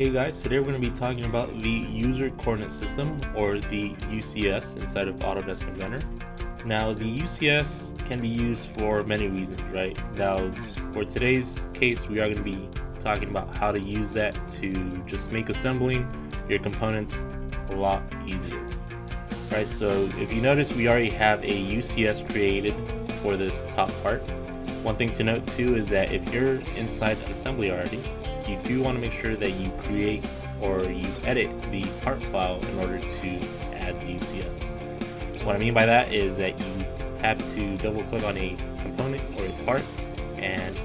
Hey guys, today we're going to be talking about the User Coordinate System, or the UCS, inside of Autodesk Inventor. Now, the UCS can be used for many reasons, right? Now, for today's case, we are going to be talking about how to use that to just make assembling your components a lot easier. Right, so if you notice, we already have a UCS created for this top part. One thing to note too is that if you're inside an assembly already, you do want to make sure that you create or you edit the part file in order to add the UCS. What I mean by that is that you have to double click on a component or a part and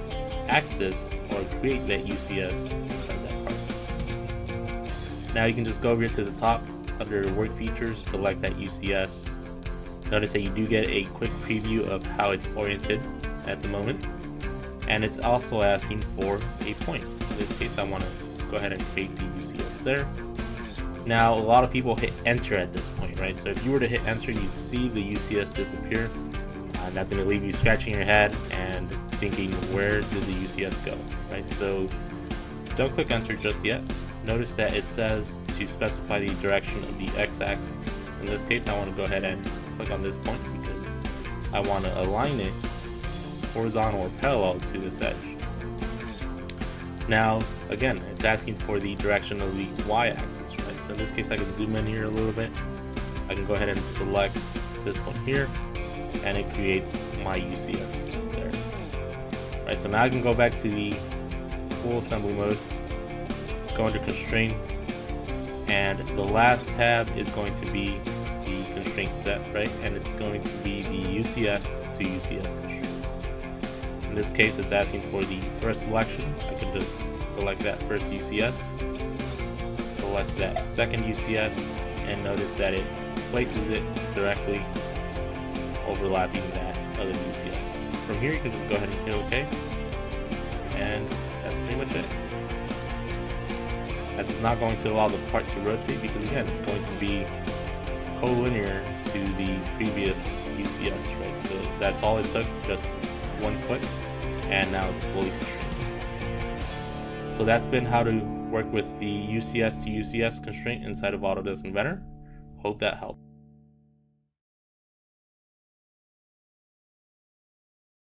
access or create that UCS inside that part. Now you can just go over here to the top under work features, select that UCS. Notice that you do get a quick preview of how it's oriented at the moment. And it's also asking for a point. In this case, I want to go ahead and create the UCS there. Now, a lot of people hit enter at this point, right? So if you were to hit enter, you'd see the UCS disappear. And that's going to leave you scratching your head and thinking, where did the UCS go, right? So don't click enter just yet. Notice that it says to specify the direction of the x-axis. In this case, I want to go ahead and click on this point because I want to align it horizontal or parallel to this edge. Now, again, it's asking for the direction of the y-axis, right? So in this case, I can zoom in here a little bit. I can go ahead and select this one here, and it creates my UCS there. Right, so now I can go back to the full assembly mode, go under constraint, and the last tab is going to be the constraint set, right? And it's going to be the UCS to UCS constraint. In this case, it's asking for the first selection. I can just select that first UCS, select that second UCS, and notice that it places it directly overlapping that other UCS. From here, you can just go ahead and hit OK, and that's pretty much it. That's not going to allow the part to rotate because again, it's going to be collinear to the previous UCS, right? So that's all it took, just one click and now it's fully constrained. So that's been how to work with the UCS to UCS constraint inside of Autodesk Inventor. Hope that helped.